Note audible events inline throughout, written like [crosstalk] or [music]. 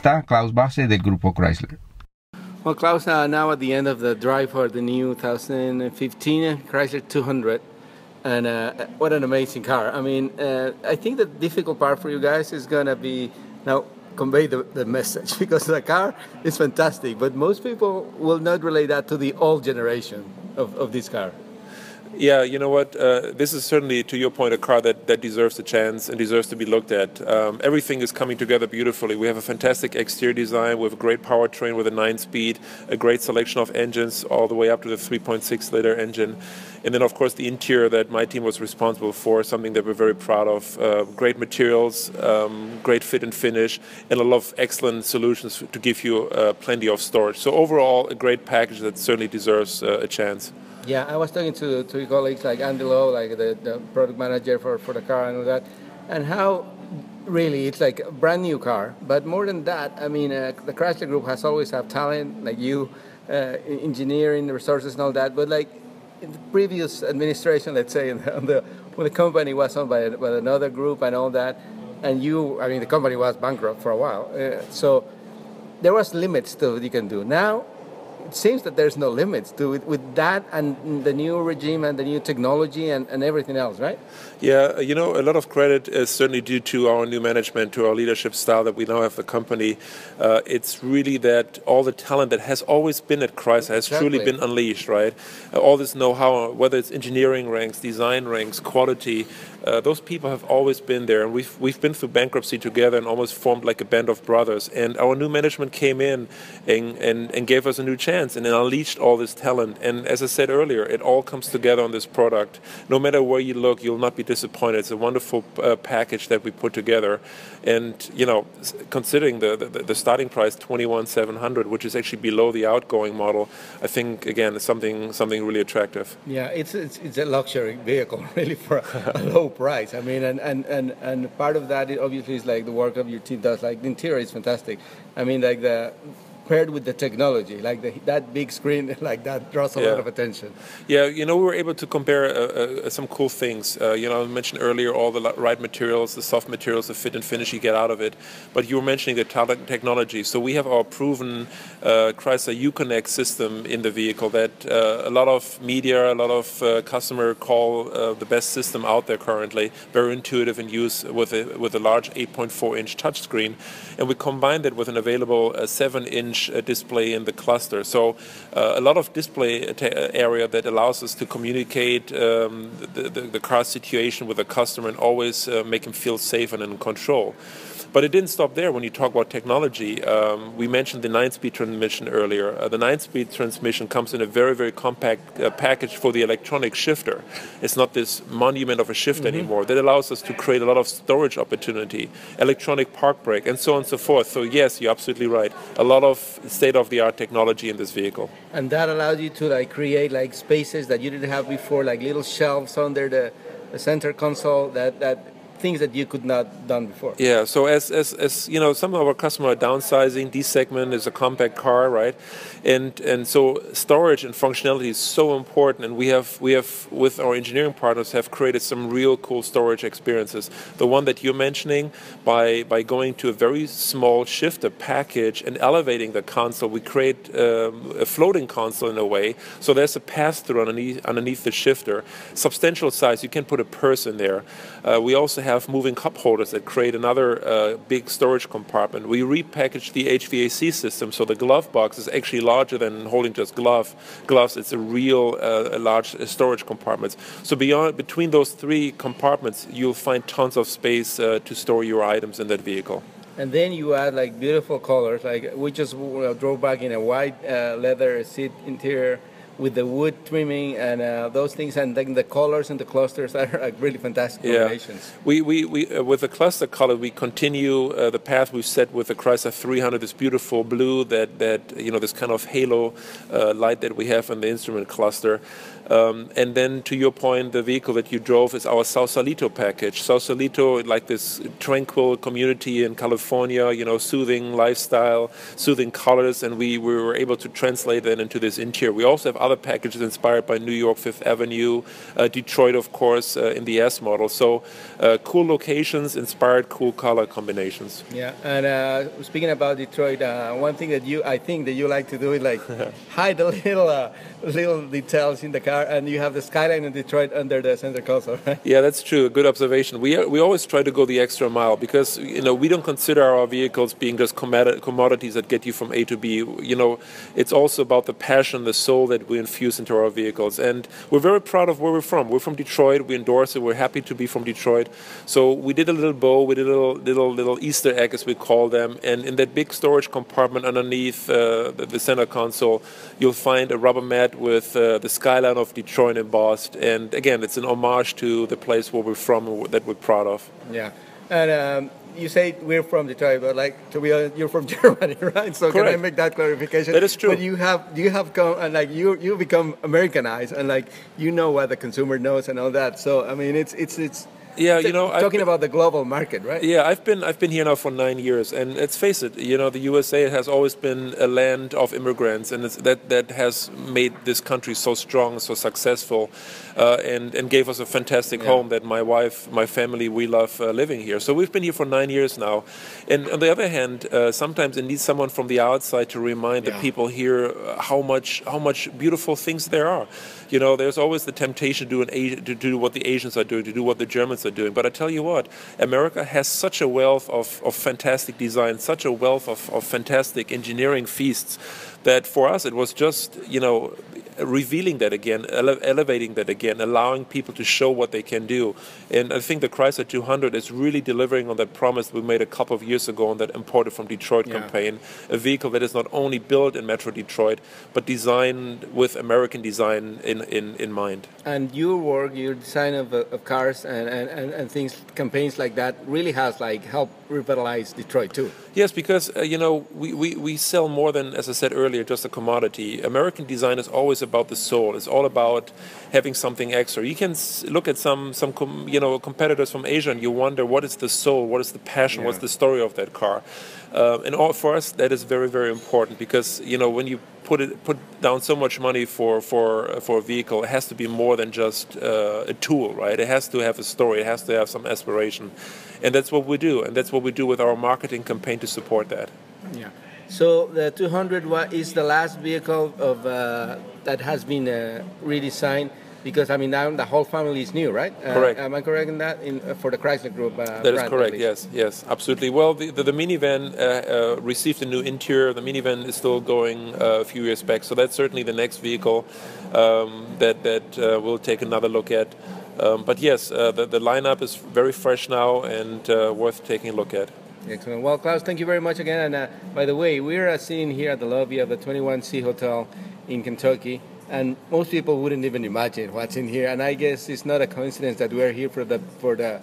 está Klaus del Grupo Chrysler. Well, Klaus, uh, now at the end of the drive for the new 2015 Chrysler 200, and uh, what an amazing car! I mean, uh, I think the difficult part for you guys is gonna be now convey the, the message [laughs] because the car is fantastic, but most people will not relate that to the old generation of, of this car. Yeah, you know what? Uh, this is certainly, to your point, a car that, that deserves a chance and deserves to be looked at. Um, everything is coming together beautifully. We have a fantastic exterior design with a great powertrain with a 9 speed, a great selection of engines, all the way up to the 3.6 liter engine. And then, of course, the interior that my team was responsible for, something that we're very proud of. Uh, great materials, um, great fit and finish, and a lot of excellent solutions to give you uh, plenty of storage. So, overall, a great package that certainly deserves uh, a chance. Yeah, I was talking to to colleagues like Andy Lowe, like the, the product manager for, for the car and all that, and how really it's like a brand new car. But more than that, I mean, uh, the Chrysler Group has always have talent, like you, uh, engineering resources and all that. But like in the previous administration, let's say, [laughs] the, when the company was owned by, by another group and all that, and you, I mean, the company was bankrupt for a while, uh, so there was limits to what you can do. Now it seems that there's no limits to it with that and the new regime and the new technology and, and everything else, right? Yeah, you know, a lot of credit is certainly due to our new management, to our leadership style that we now have the company. Uh, it's really that all the talent that has always been at Chrysler has exactly. truly been unleashed, right? Uh, all this know-how, whether it's engineering ranks, design ranks, quality, uh, those people have always been there, and we've we've been through bankruptcy together and almost formed like a band of brothers. And our new management came in and and, and gave us a new chance and unleashed all this talent. And as I said earlier, it all comes together on this product. No matter where you look, you'll not be disappointed. It's a wonderful uh, package that we put together, and you know, considering the the, the starting price twenty one seven hundred, which is actually below the outgoing model, I think again is something something really attractive. Yeah, it's it's, it's a luxury vehicle [laughs] really for a low price. I mean, and, and, and, and part of that obviously is like the work of your team does. Like the interior is fantastic. I mean, like the paired with the technology, like the, that big screen, [laughs] like that draws a yeah. lot of attention. Yeah, you know, we were able to compare uh, uh, some cool things. Uh, you know, I mentioned earlier all the right materials, the soft materials, the fit and finish you get out of it. But you were mentioning the technology. So we have our proven uh, Chrysler Uconnect system in the vehicle that uh, a lot of media, a lot of uh, customer call uh, the best system out there currently. Very intuitive in use with a with a large 8.4 inch touchscreen, and we combined it with an available 7 inch uh, display in the cluster. So uh, a lot of display area that allows us to communicate um, the, the, the, car situation with the customer and always uh, make him feel safe and in control. But it didn't stop there when you talk about technology. Um, we mentioned the 9 speed transmission earlier. Uh, the 9 speed transmission comes in a very, very compact uh, package for the electronic shifter. It's not this monument of a shift mm-hmm. anymore. That allows us to create a lot of storage opportunity, electronic park brake, and so on and so forth. So, yes, you're absolutely right. A lot of state of the art technology in this vehicle. And that allows you to like create like spaces that you didn't have before, like little shelves under the, the center console that, that things that you could not done before. Yeah. So as, as, as you know, some of our customers are downsizing. D segment is a compact car, right? And and so storage and functionality is so important. And we have we have with our engineering partners have created some real cool storage experiences. The one that you're mentioning by by going to a very small shifter package and elevating the console, we create um, a floating console in a way. So there's a pass through underneath underneath the shifter. Substantial size. You can put a person there. Uh, we also have have moving cup holders that create another uh, big storage compartment. We repackaged the HVAC system, so the glove box is actually larger than holding just glove gloves. It's a real uh, large storage compartment. So beyond between those three compartments, you'll find tons of space uh, to store your items in that vehicle and then you add like beautiful colors like we just drove back in a white uh, leather seat interior with the wood trimming and uh, those things, and then the colors and the clusters [laughs] are like really fantastic yeah. We, we, we uh, with the cluster color, we continue uh, the path we've set with the Chrysler 300, this beautiful blue that, that you know, this kind of halo uh, light that we have in the instrument cluster. Um, and then to your point, the vehicle that you drove is our Sausalito package. Sausalito, like this tranquil community in California, you know, soothing lifestyle, soothing colors, and we, we were able to translate that into this interior. We also have other other packages inspired by New York Fifth Avenue, uh, Detroit, of course, uh, in the S model. So uh, cool locations, inspired cool color combinations. Yeah, and uh, speaking about Detroit, uh, one thing that you I think that you like to do is like [laughs] hide the little uh, little details in the car, and you have the skyline in Detroit under the center console. Right? Yeah, that's true. Good observation. We we always try to go the extra mile because you know we don't consider our vehicles being just commodities that get you from A to B. You know, it's also about the passion, the soul that we infuse into our vehicles, and we're very proud of where we're from. We're from Detroit. We endorse it. We're happy to be from Detroit. So we did a little bow. We did a little little little Easter egg, as we call them, and in that big storage compartment underneath uh, the, the, center console, you'll find a rubber mat with uh, the skyline of Detroit embossed. And again, it's an homage to the place where we're from that we're proud of. Yeah, and. Um, you say we're from Detroit, but like to be honest, you're from [laughs] Germany, right? So Correct. can I make that clarification? That is true. But you have you have come and like you you become Americanized and like you know what the consumer knows and all that. So I mean, it's it's it's yeah, you know, talking been, about the global market, right? Yeah, I've been I've been here now for nine years, and let's face it, you know, the USA has always been a land of immigrants, and that that has made this country so strong, so successful, uh, and and gave us a fantastic yeah. home that my wife, my family, we love uh, living here. So we've been here for nine years now, and on the other hand, uh, sometimes it needs someone from the outside to remind yeah. the people here how much how much beautiful things there are. You know, there's always the temptation to do an to do what the Asians are doing, to do what the Germans are doing. But I tell you what, America has such a wealth of, of fantastic design, such a wealth of, of fantastic engineering feasts that for us it was just you know revealing that again, ele elevating that again, allowing people to show what they can do. And I think the Chrysler 200 is really delivering on that promise we made a couple of years ago on that imported from Detroit yeah. campaign. A vehicle that is not only built in Metro Detroit, but designed with American design in, in, in mind. And your work, your design of, of cars and, and, and things, campaigns like that really has like helped revitalize Detroit too. Yes, because uh, you know we, we, we sell more than, as I said earlier, just a commodity. American design is always about the soul. It's all about having something extra. You can look at some some com, you know competitors from Asia and you wonder what is the soul, what is the passion, yeah. what's the story of that car. Uh, and all, for us, that is very very important because you know when you put it put down so much money for for for a vehicle, it has to be more than just uh, a tool, right? It has to have a story. It has to have some aspiration, and that's what we do, and that's what we do with our marketing campaign to support that. Yeah. So the 200 is the last vehicle of uh, that has been uh, redesigned because I mean now the whole family is new, right? Uh, correct. Am I correct in that? In uh, for the Chrysler Group. Uh, that is correct. Yes, yes, absolutely. Well, the, the, the minivan uh, uh, received a new interior. The minivan is still going uh, a few years back, so that's certainly the next vehicle um, that that we'll take another look at. Um, but yes, the, the lineup is very fresh now and worth taking a look at. Excellent. Well, Klaus, thank you very much again. And by the way, we're sitting here at the lobby of the 21C Hotel in Kentucky and most people wouldn't even imagine what's in here. And I guess it's not a coincidence that we're here for the for the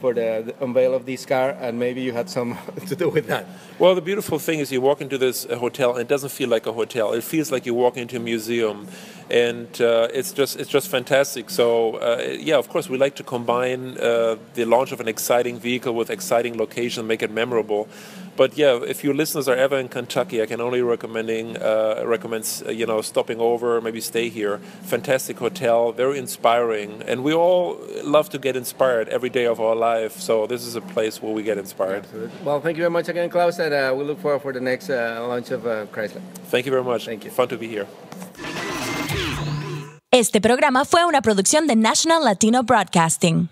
for the, the unveil of this car, and maybe you had some [laughs] to do with that. Well, the beautiful thing is you walk into this uh, hotel, and it doesn't feel like a hotel. It feels like you walk into a museum, and uh, it's just it's just fantastic. So uh, yeah, of course, we like to combine uh, the launch of an exciting vehicle with exciting location, make it memorable. But yeah, if your listeners are ever in Kentucky, I can only recommending uh, recommend uh, you know stopping over, maybe stay here. Fantastic hotel, very inspiring, and we all love to get inspired every day of our life. So this is a place where we get inspired. Absolutely. Well, thank you very much again, Klaus, and uh, we look forward for the next uh, launch of uh, Chrysler. Thank you very much. Thank you. Fun to be here. Este programa fue una producción de National Latino Broadcasting.